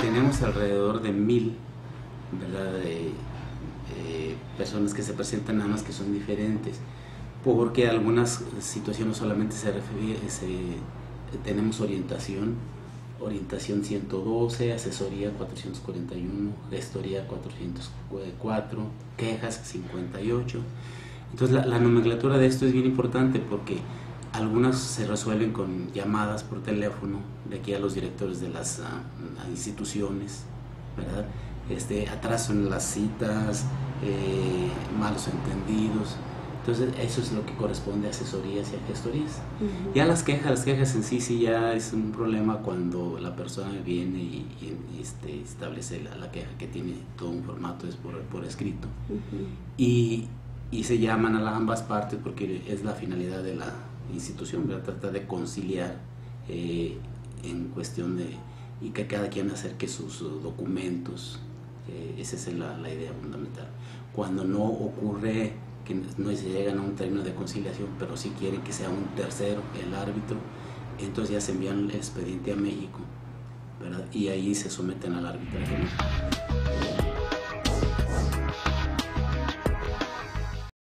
tenemos alrededor de mil eh, personas que se presentan nada más que son diferentes porque algunas situaciones solamente se refiere, tenemos orientación orientación 112, asesoría 441, gestoría 404, quejas 58. Entonces la, nomenclatura de esto es bien importante porque algunas se resuelven con llamadas por teléfono de aquí a los directores de las ah, instituciones, ¿verdad? Este, atraso en las citas, eh, malos entendidos, entonces, eso es lo que corresponde a asesorías y a gestorías. Ya las quejas, las quejas en sí, sí ya es un problema cuando la persona viene y, este, establece la, queja que tiene todo un formato, es por, por escrito. y, y, se llaman a las ambas partes porque es la finalidad de la institución, trata de conciliar eh, en cuestión de, y que cada quien acerque sus documentos. Eh, esa es la, la idea fundamental. Cuando no ocurre no se llegan a un término de conciliación, pero si quieren que sea un tercero, el árbitro, entonces ya se envían el expediente a México, ¿verdad? Y ahí se someten al arbitraje.